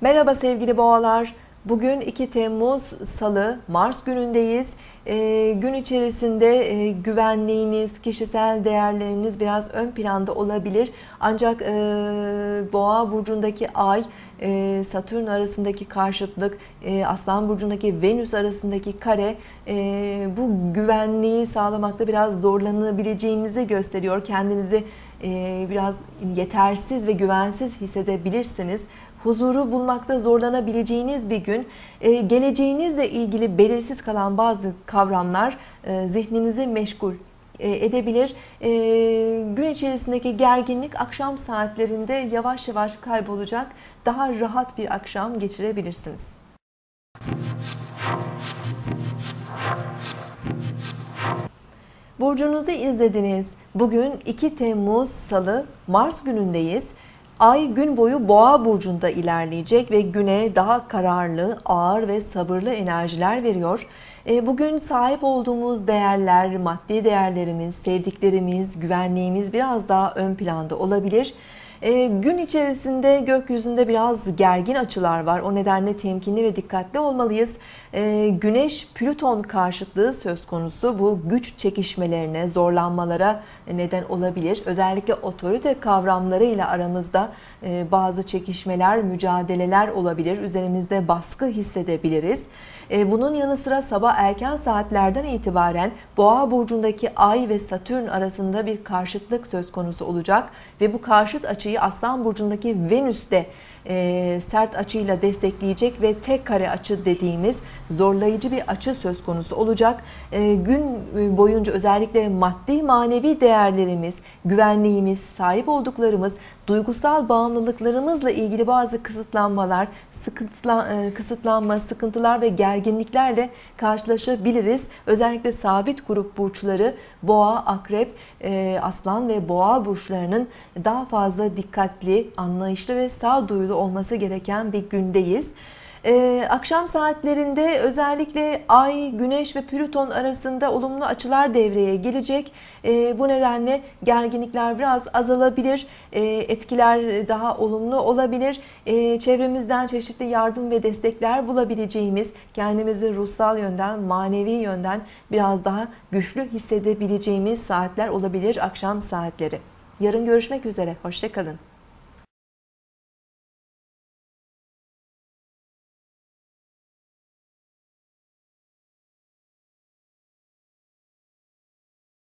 Merhaba sevgili boğalar. Bugün 2 Temmuz Salı, Mars günündeyiz. Ee, gün içerisinde e, güvenliğiniz, kişisel değerleriniz biraz ön planda olabilir. Ancak e, Boğa burcundaki Ay, e, Satürn arasındaki karşıtlık, e, Aslan burcundaki Venüs arasındaki kare e, bu güvenliği sağlamakta biraz zorlanabileceğinizi gösteriyor. Kendinizi e, biraz yetersiz ve güvensiz hissedebilirsiniz huzuru bulmakta zorlanabileceğiniz bir gün. Ee, geleceğinizle ilgili belirsiz kalan bazı kavramlar e, zihninizi meşgul e, edebilir. E, gün içerisindeki gerginlik akşam saatlerinde yavaş yavaş kaybolacak. Daha rahat bir akşam geçirebilirsiniz. Burcunuzu izlediniz. Bugün 2 Temmuz Salı Mars günündeyiz. Ay gün boyu Boğa burcunda ilerleyecek ve güne daha kararlı, ağır ve sabırlı enerjiler veriyor. E, bugün sahip olduğumuz değerler, maddi değerlerimiz, sevdiklerimiz, güvenliğimiz biraz daha ön planda olabilir. E, gün içerisinde gökyüzünde biraz gergin açılar var. O nedenle temkinli ve dikkatli olmalıyız. E, Güneş Plüton karşıtlığı söz konusu. Bu güç çekişmelerine, zorlanmalara neden olabilir. Özellikle otorite kavramlarıyla aramızda e, bazı çekişmeler, mücadeleler olabilir. Üzerimizde baskı hissedebiliriz. E, bunun yanı sıra sabah erken saatlerden itibaren Boğa burcundaki Ay ve Satürn arasında bir karşıtlık söz konusu olacak ve bu karşıt açıyı Aslan burcundaki Venüs de e, sert açıyla destekleyecek ve tek kare açı dediğimiz zorlayıcı bir açı söz konusu olacak. E, gün boyunca özellikle maddi manevi değerlerimiz, güvenliğimiz, sahip olduklarımız, duygusal bağımlılıklarımızla ilgili bazı kısıtlanmalar, sıkıntıla, e, kısıtlanma, sıkıntılar ve gerginliklerle karşılaşabiliriz. Özellikle sabit grup burçları boğa, akrep, e, aslan ve boğa burçlarının daha fazla dikkatli, anlayışlı ve sağduyulu olması gereken bir gündeyiz. Ee, akşam saatlerinde özellikle Ay, Güneş ve Plüton arasında olumlu açılar devreye gelecek. Ee, bu nedenle gerginlikler biraz azalabilir, ee, etkiler daha olumlu olabilir. Çevremizden çeşitli yardım ve destekler bulabileceğimiz, kendimizi ruhsal yönden, manevi yönden biraz daha güçlü hissedebileceğimiz saatler olabilir akşam saatleri. Yarın görüşmek üzere, hoşçakalın.